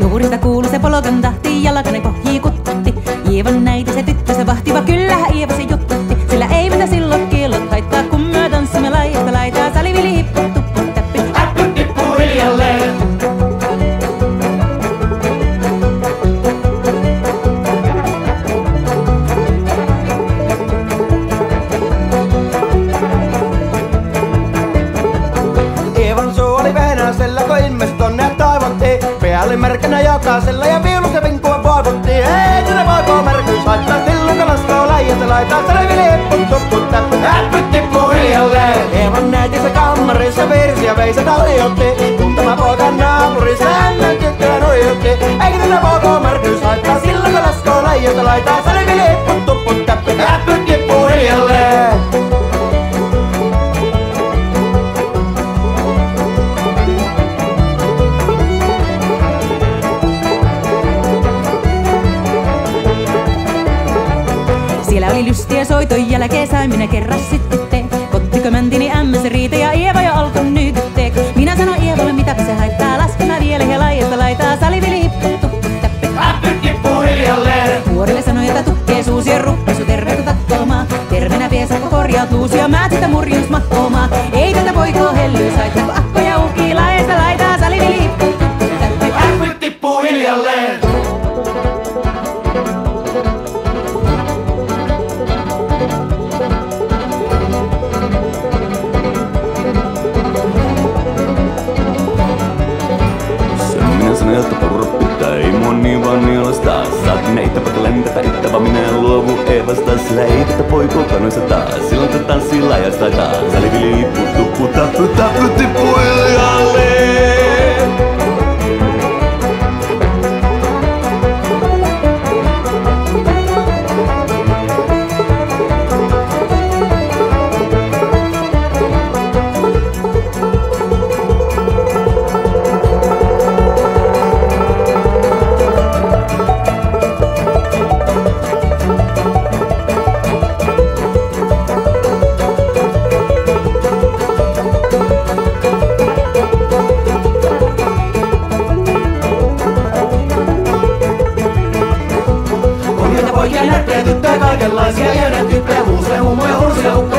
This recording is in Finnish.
Juurista kuulu se polokan tahti, jalkanen pohjii. Ievan näiti se tyttö se vahtiva, kyllähän Ieva se juttutti. Sillä ei mitä silloin kiellot haittaa, kun myö tanssimme laajasta laitaa. Salivili hippu tuppu täppi. Äppy tippuu hiljalleen. Suu oli kun. Pää märkänä jokaisella ja viulu se vinkua poivottiin. Ei tätä voiko märkyys haittaa, silloin kalaskoo läijätä laitaa. Se oli vilippu tuppu täppy. Äppy tippuu hiljalleen. Eevan näiti se kammarissa virsi ja vei se. Kun tämä poika naapurissa hänen tyttöä nuijutti. Eikä tätä voiko märkyys haittaa, silloin kalaskoo läijätä laitaa. Se oli vilippu tuppu täppy. Oli lystiä soiton jälkeen, sain minä kerran sitten te. Kottiko mäntini ämmä se riitä ja Ieva jo alkoi nykytteek. Minä sanon Ievalle, mitä se haittaa, laskema vielä ja laajasta laitaa. Salivili hippu tuppu täppi. Äppy tippuu hiljalleen. Vuorille sanoi, että tukkee suusi ja ruppisu takkoomaa. Terveenä viesakko korjaat luusia, mä sitä murjus makkoomaa. Ei tätä poikoo hellyys haittaa, nielastaa. Saat neitä vaikka lentätä itse, vaan minä en luovu Eevasta. Sillä ei tätä poikoo kanoissa taas, silloin tätä tanssii laajasta taas. Salivili, puttu, puta, puta, putti, hiljalleen. Gaga, Lazia, Yana, Tipé, Rus, my Erros, Erros.